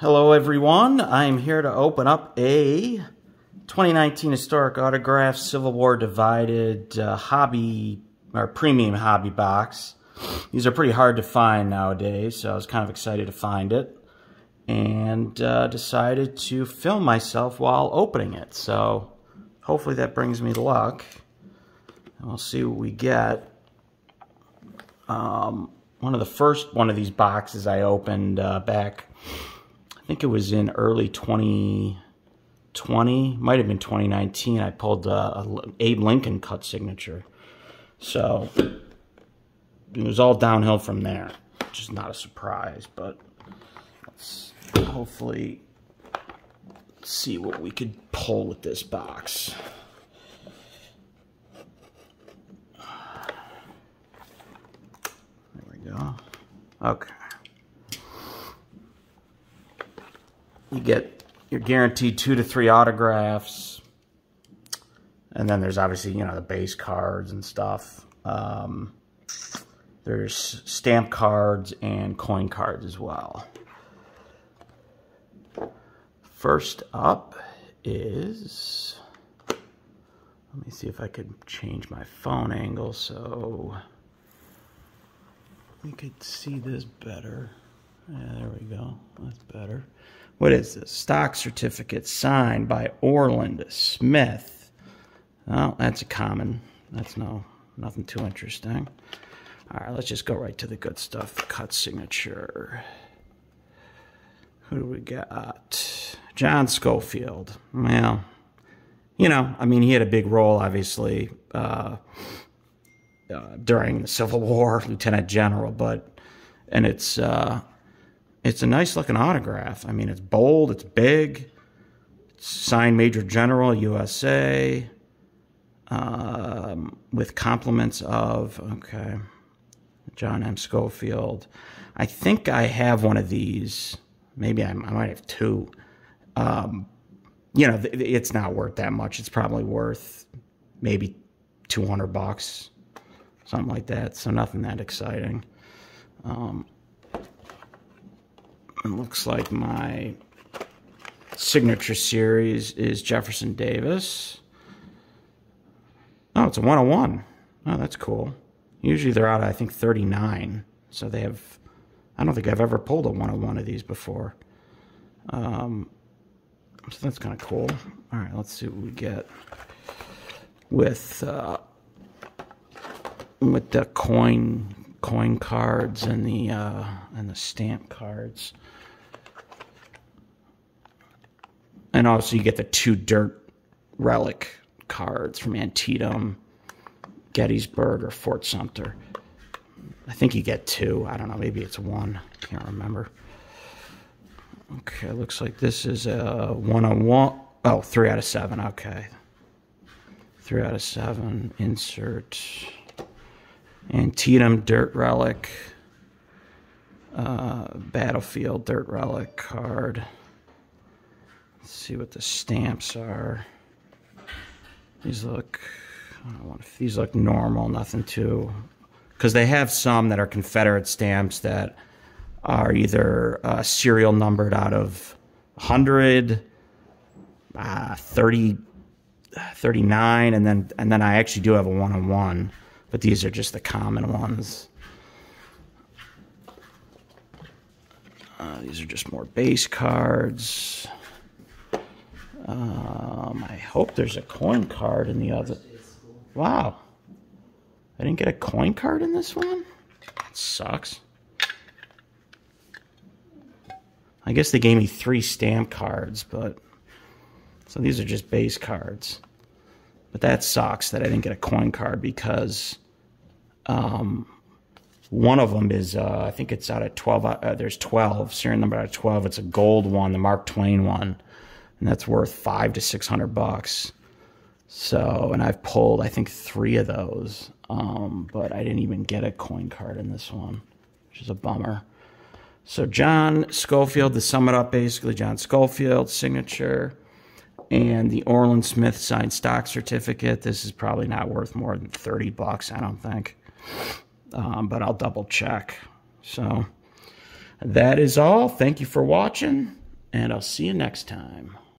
Hello, everyone. I'm here to open up a 2019 Historic Autograph Civil War Divided uh, Hobby or Premium Hobby Box. These are pretty hard to find nowadays, so I was kind of excited to find it and uh, decided to film myself while opening it. So hopefully that brings me luck. And we'll see what we get. Um, one of the first one of these boxes I opened uh, back think it was in early 2020, might have been 2019. I pulled uh, a, a Abe Lincoln cut signature. So it was all downhill from there, which is not a surprise, but let's hopefully see what we could pull with this box. There we go. Okay. You get you're guaranteed two to three autographs. And then there's obviously you know the base cards and stuff. Um, there's stamp cards and coin cards as well. First up is let me see if I could change my phone angle so we could see this better. Yeah, there we go. That's better what is this? Stock certificate signed by Orland Smith. Well, that's a common. That's no nothing too interesting. All right, let's just go right to the good stuff. Cut signature. Who do we got? John Schofield. Well, you know, I mean, he had a big role, obviously, uh, uh, during the Civil War, Lieutenant General, but, and it's, uh, it's a nice looking autograph. I mean, it's bold, it's big. It's signed Major General USA um, with compliments of, okay, John M. Schofield. I think I have one of these. Maybe I, I might have two. Um, you know, it's not worth that much. It's probably worth maybe 200 bucks, something like that. So nothing that exciting. Um, it looks like my signature series is Jefferson Davis. Oh, it's a 101. Oh, that's cool. Usually they're out, I think, 39. So they have, I don't think I've ever pulled a 101 of these before. Um, so that's kind of cool. All right, let's see what we get with uh, with the coin coin cards and the uh, and the stamp cards. And also you get the two dirt relic cards from Antietam, Gettysburg, or Fort Sumter. I think you get two. I don't know. Maybe it's one. I Can't remember. Okay, looks like this is a one on one. Oh, three out of seven. Okay. Three out of seven. Insert. Antietam Dirt Relic. Uh, Battlefield Dirt Relic card. Let's see what the stamps are. These look, I don't want if these look normal, nothing too, because they have some that are Confederate stamps that are either uh, serial numbered out of 100, uh, 30, 39, and then and then I actually do have a one on one but these are just the common ones. Uh, these are just more base cards. Um, I hope there's a coin card in the other. Wow. I didn't get a coin card in this one? That sucks. I guess they gave me three stamp cards, but... So these are just base cards. But that sucks that I didn't get a coin card because um, one of them is, uh, I think it's out of 12, uh, there's 12, serial number out of 12. It's a gold one, the Mark Twain one. And that's worth five to 600 bucks. So, and I've pulled, I think, three of those. Um, but I didn't even get a coin card in this one, which is a bummer. So John Schofield, to sum it up, basically, John Schofield, signature and the Orland Smith signed stock certificate. This is probably not worth more than 30 bucks, I don't think. Um, but I'll double check. So that is all. Thank you for watching. and I'll see you next time.